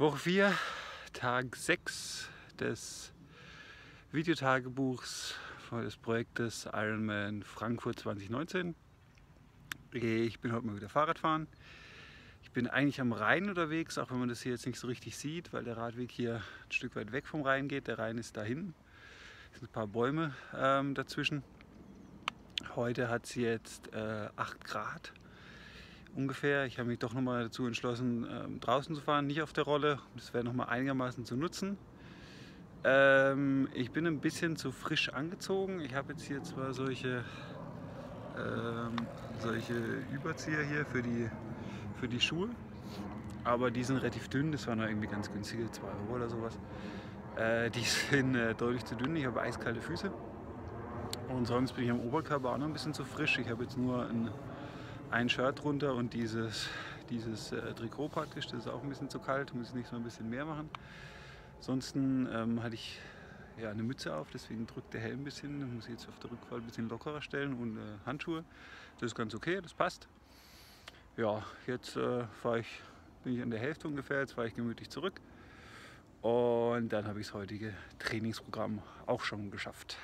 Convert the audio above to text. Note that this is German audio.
Woche 4, Tag 6 des Videotagebuchs des Projektes Ironman Frankfurt 2019. Ich bin heute mal wieder Fahrradfahren. Ich bin eigentlich am Rhein unterwegs, auch wenn man das hier jetzt nicht so richtig sieht, weil der Radweg hier ein Stück weit weg vom Rhein geht. Der Rhein ist dahin. Es sind ein paar Bäume ähm, dazwischen. Heute hat es jetzt äh, 8 Grad ungefähr. Ich habe mich doch nochmal dazu entschlossen, ähm, draußen zu fahren, nicht auf der Rolle. Das wäre nochmal einigermaßen zu nutzen. Ähm, ich bin ein bisschen zu frisch angezogen. Ich habe jetzt hier zwar solche, ähm, solche Überzieher hier für die, für die Schuhe, aber die sind relativ dünn. Das waren irgendwie ganz günstige, 2 Euro oder sowas. Äh, die sind äh, deutlich zu dünn. Ich habe eiskalte Füße. Und sonst bin ich am Oberkörper auch noch ein bisschen zu frisch. Ich habe jetzt nur ein ein Shirt drunter und dieses, dieses äh, Trikot praktisch, das ist auch ein bisschen zu kalt, muss ich nicht so ein bisschen mehr machen. Ansonsten ähm, hatte ich ja, eine Mütze auf, deswegen drückt der Helm ein bisschen, muss ich jetzt auf der Rückfahrt ein bisschen lockerer stellen und äh, Handschuhe. Das ist ganz okay, das passt. Ja, jetzt äh, ich, bin ich an der Hälfte ungefähr, jetzt fahre ich gemütlich zurück. Und dann habe ich das heutige Trainingsprogramm auch schon geschafft.